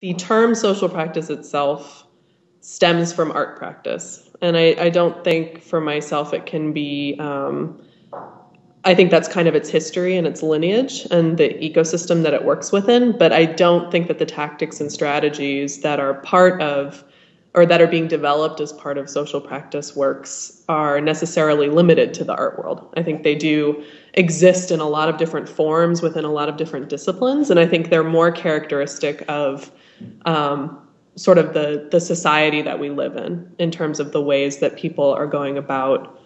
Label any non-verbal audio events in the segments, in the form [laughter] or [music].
the term social practice itself stems from art practice. And I, I don't think for myself it can be, um, I think that's kind of its history and its lineage and the ecosystem that it works within. But I don't think that the tactics and strategies that are part of or that are being developed as part of social practice works are necessarily limited to the art world. I think they do exist in a lot of different forms within a lot of different disciplines. And I think they're more characteristic of um, sort of the the society that we live in in terms of the ways that people are going about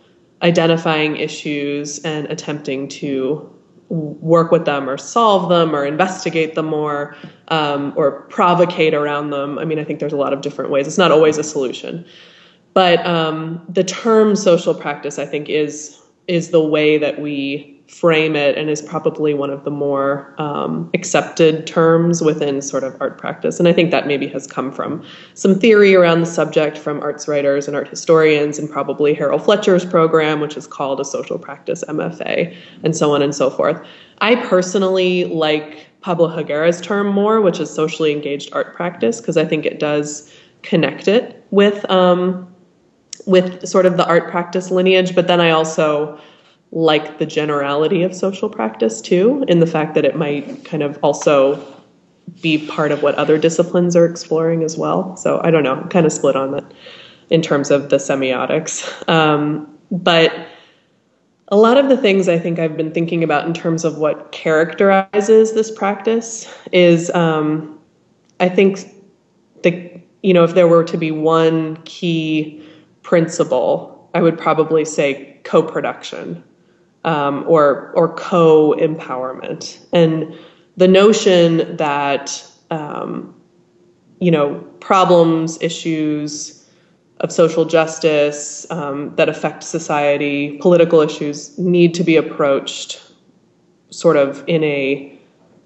identifying issues and attempting to work with them or solve them or investigate them more um, or provocate around them. I mean, I think there's a lot of different ways. It's not always a solution, but um, the term social practice, I think, is is the way that we frame it and is probably one of the more um, accepted terms within sort of art practice. And I think that maybe has come from some theory around the subject from arts writers and art historians, and probably Harrell Fletcher's program, which is called a social practice MFA, and so on and so forth. I personally like Pablo Helguera's term more, which is socially engaged art practice, because I think it does connect it with um, with sort of the art practice lineage. But then I also like the generality of social practice too, in the fact that it might kind of also be part of what other disciplines are exploring as well. So I don't know, I'm kind of split on that in terms of the semiotics. Um, but a lot of the things I think I've been thinking about in terms of what characterizes this practice is um, I think the you know if there were to be one key principle, I would probably say co-production um, or or co empowerment, and the notion that um, you know problems, issues of social justice um, that affect society, political issues need to be approached sort of in a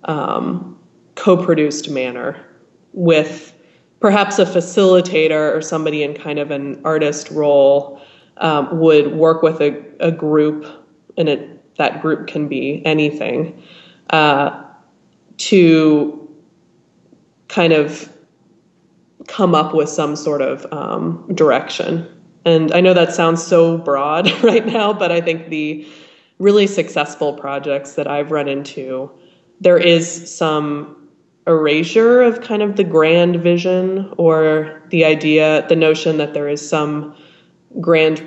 um, co-produced manner with perhaps a facilitator or somebody in kind of an artist role um, would work with a, a group and it, that group can be anything, uh, to kind of come up with some sort of um, direction. And I know that sounds so broad [laughs] right now, but I think the really successful projects that I've run into, there is some erasure of kind of the grand vision or the idea, the notion that there is some grand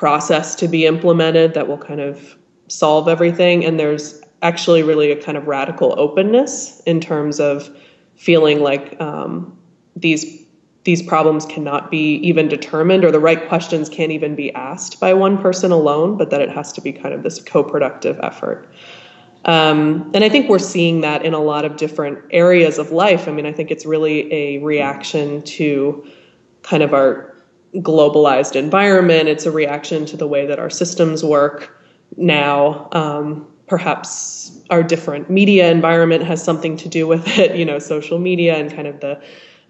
process to be implemented that will kind of solve everything. And there's actually really a kind of radical openness in terms of feeling like um, these these problems cannot be even determined or the right questions can't even be asked by one person alone, but that it has to be kind of this co-productive effort. Um, and I think we're seeing that in a lot of different areas of life. I mean, I think it's really a reaction to kind of our globalized environment. It's a reaction to the way that our systems work now. Um, perhaps our different media environment has something to do with it, you know, social media and kind of the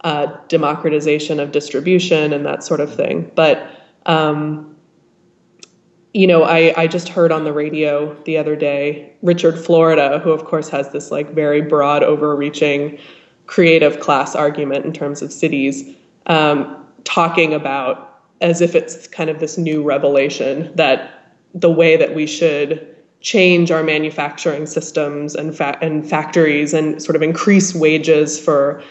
uh, democratization of distribution and that sort of thing. But, um, you know, I, I just heard on the radio the other day Richard Florida, who of course has this like very broad, overreaching creative class argument in terms of cities. Um, talking about as if it's kind of this new revelation that the way that we should change our manufacturing systems and fa- and factories and sort of increase wages for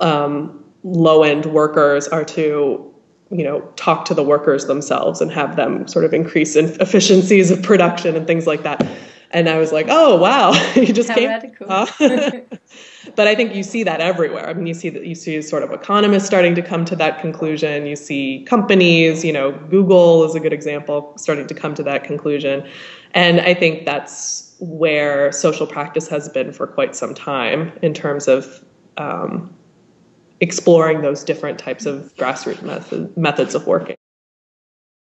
um, low end workers are to you know talk to the workers themselves and have them sort of increase in efficiencies of production and things like that. And I was like, oh wow, [laughs] you just How came. [laughs] But I think you see that everywhere. I mean, you see that you see sort of economists starting to come to that conclusion. You see companies, you know, Google is a good example, starting to come to that conclusion. And I think that's where social practice has been for quite some time in terms of um, exploring those different types of grassroots method, methods of working.